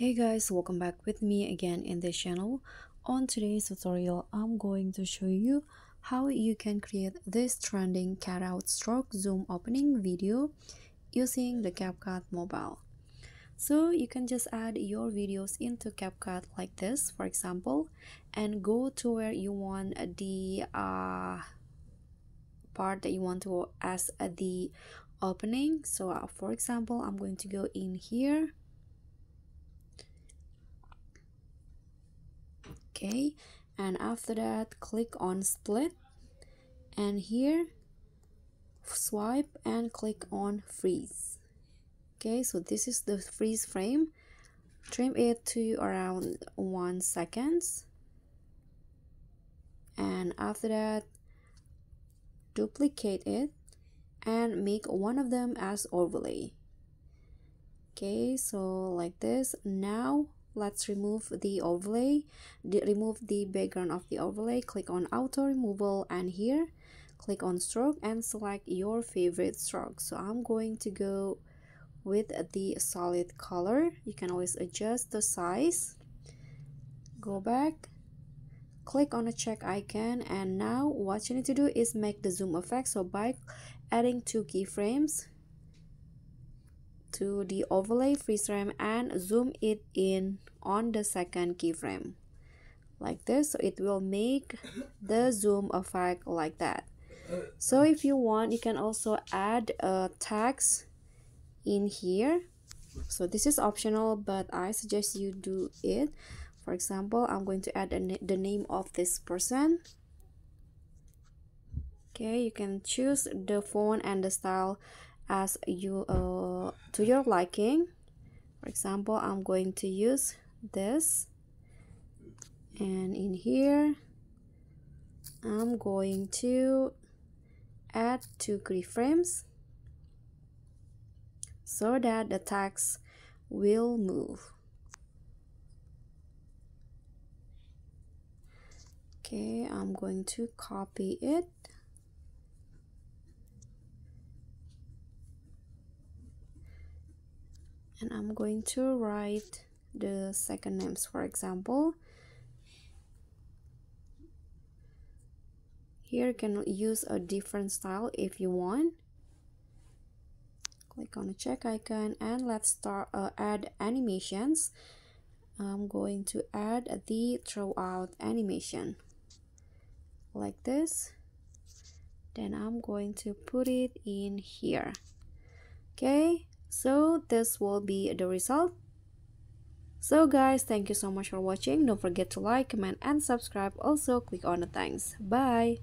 Hey guys, welcome back with me again in this channel. On today's tutorial, I'm going to show you how you can create this trending cutout stroke zoom opening video using the CapCut mobile. So you can just add your videos into CapCut like this, for example, and go to where you want the uh, part that you want to as the opening. So uh, for example, I'm going to go in here okay? And after that click on split. And here swipe and click on freeze. Okay so this is the freeze frame. Trim it to around one seconds. And after that duplicate it and make one of them as overlay. Okay so like this. Now let's remove the overlay the, remove the background of the overlay click on auto removal and here click on stroke and select your favorite stroke. So i'm going to go with the solid color. You can always adjust the size. Go back click on a check icon and now what you need to do is make the zoom effect. So by adding two keyframes to the overlay freeze frame and zoom it in on the second keyframe like this. So it will make the zoom effect like that. So if you want you can also add a text in here. So this is optional but i suggest you do it. For example i'm going to add the name of this person. Okay you can choose the font and the style as you uh, to your liking. For example I'm going to use this. And in here I'm going to add two keyframes so that the text will move. Okay I'm going to copy it and I'm going to write the second names for example. Here you can use a different style if you want. Click on the check icon and let's start uh, add animations. I'm going to add the throwout animation like this. Then I'm going to put it in here. Okay so this will be the result. So guys thank you so much for watching. Don't forget to like comment and subscribe. Also click on the thanks. Bye